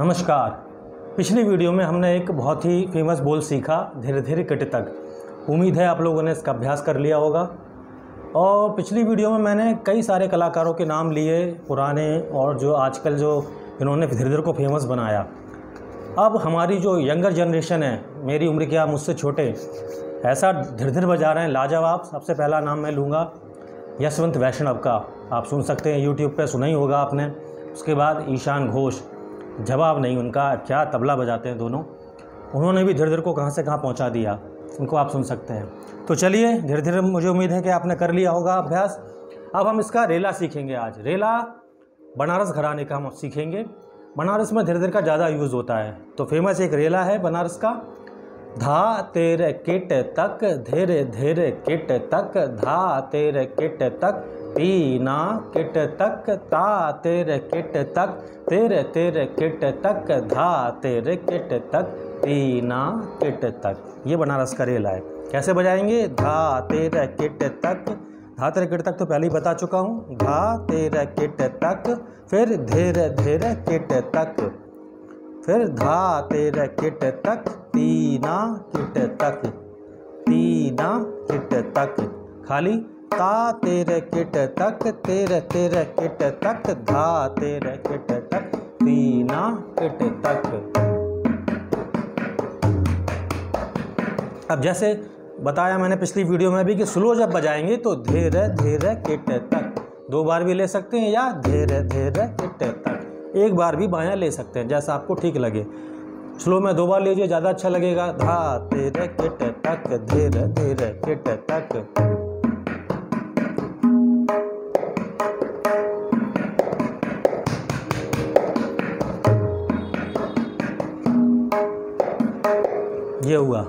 नमस्कार। पिछली वीडियो में हमने एक बहुत ही फ़ेमस बोल सीखा धीरे धीरे कट तक। उम्मीद है आप लोगों ने इसका अभ्यास कर लिया होगा। और पिछली वीडियो में मैंने कई सारे कलाकारों के नाम लिए, पुराने और जो आजकल जो इन्होंने धीरे धीरे को फ़ेमस बनाया। अब हमारी जो यंगर जनरेशन है, मेरी उम्र के आप मुझसे छोटे, ऐसा धीरे धीरे बजा रहे हैं, लाजवाब। सबसे पहला नाम मैं लूँगा यशवंत वैष्णव का। आप सुन सकते हैं यूट्यूब पर सुना ही होगा आपने। उसके बाद ईशान घोष। जवाब नहीं उनका, क्या तबला बजाते हैं दोनों? उन्होंने भी धीरे धीरे को कहाँ से कहाँ पहुँचा दिया, उनको आप सुन सकते हैं। तो चलिए धीरे धीरे मुझे उम्मीद है कि आपने कर लिया होगा अभ्यास। अब हम इसका रेला सीखेंगे आज। रेला बनारस घराने का हम सीखेंगे। बनारस में धीरे धीरे का ज़्यादा यूज़ होता है। तो फ़ेमस एक रेला है बनारस का। धा तेरे किट तक, धीरे धीरे किट तक, धा तेरे किट तक, तीना किट तक, ता तेरे किट तक, तेरे तेरे किट तक, धा तेरे किट तक, तीना किट तक। ये बनारस का रेला है कैसे बजाएँगे? धा तेरे किट तक, धा तेरे किट तक तो पहले ही बता चुका हूँ। धा तेरे किट तक, फिर धीरे धीरे किट तक। फिर धा तेरे किट तक, तीना किट तक, तीना किट तक। खाली, ता तेरे किट तक, तेरे तेरे किट तक, धा तेरे किट तक, तीना किट तक। अब जैसे बताया मैंने पिछली वीडियो में भी कि स्लो जब बजाएँगे तो धीरे धीरे किट तक, दो बार भी ले सकते हैं या धीरे धीरे किट तक। एक बार भी बायां ले सकते हैं, जैसा आपको ठीक लगे। स्लो में दो बार लीजिए, ज़्यादा अच्छा लगेगा। धा धीरे किट तक धीरे धीरे, किट तक ये हुआ।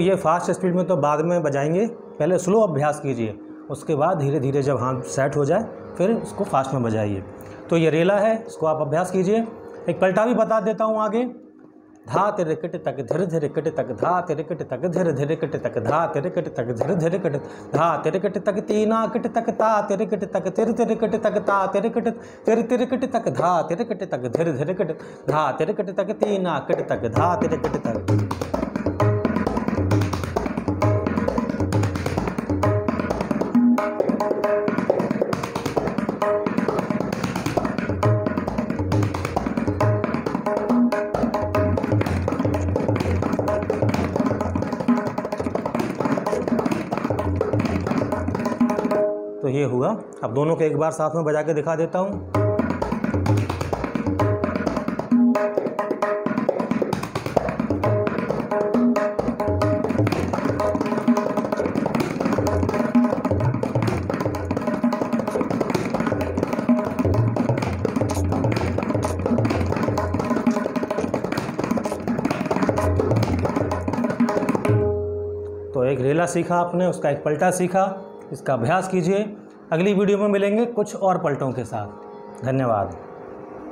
ये फास्ट स्पीड में तो बाद में बजाएँगे पहले स्लो अभ्यास कीजिए उसके बाद धीरे धीरे जब हाथ सेट हो जाए फिर उसको फास्ट में बजाइए तो ये रेला है इसको आप अभ्यास कीजिए एक पलटा भी बता देता हूँ आगे धा तेरे कट तक धीरे धीरे कट तक धा तेरे कट तक धीरे धीरे कट तक धा तेरे कट तक धीरे धीरे कट धा तेरे कट तक तीना कट तक ता तेरे कट तक तेरे तेरे कट तक ता तेरे कट तेरे तेरे कट तक धा तेरे कट तक धीरे धीरे कट धा तेरे कट तक तीना कट तक धा तेरे कट तक ये हुआ। अब दोनों को एक बार साथ में बजा के दिखा देता हूँ। तो एक रेला सीखा आपने, उसका एक पलटा सीखा। इसका अभ्यास कीजिए। अगली वीडियो में मिलेंगे कुछ और पलटों के साथ। धन्यवाद।